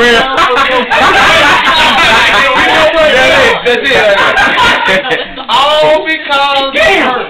real. That's it. All because. Damn.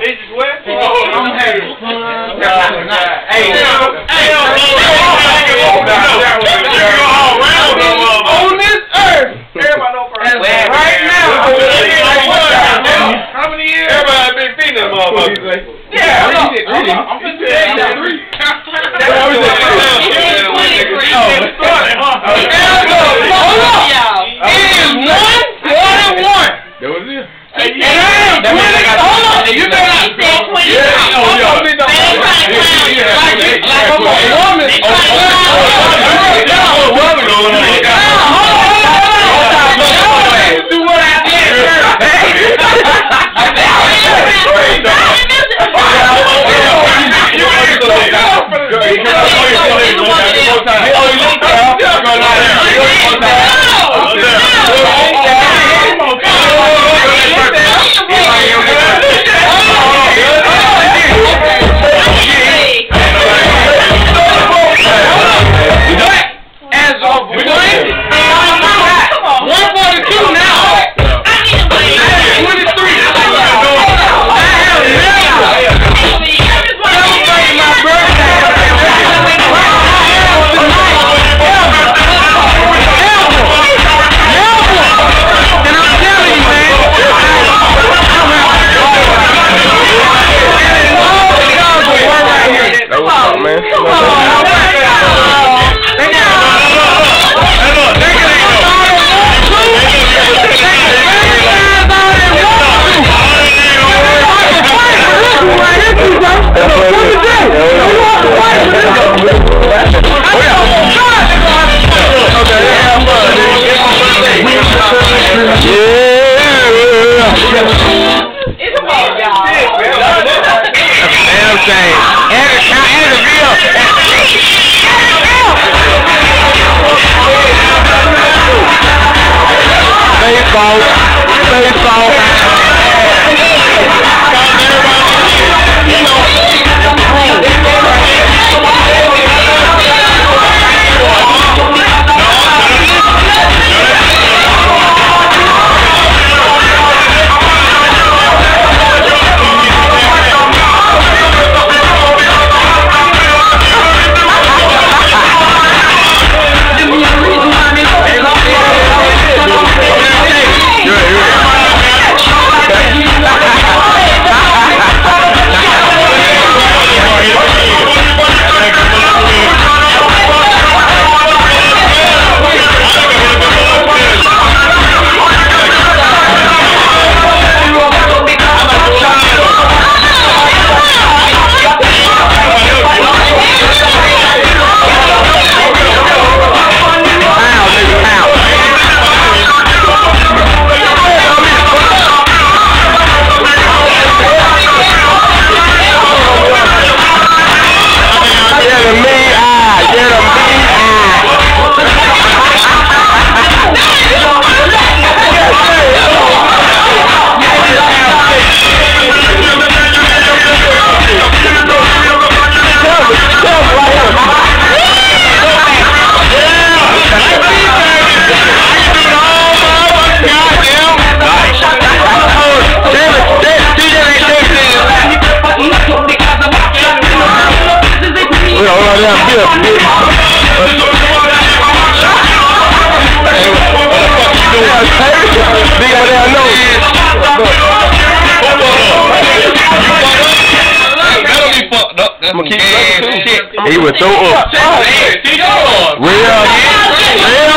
out. gonna. He was so up. Real, real,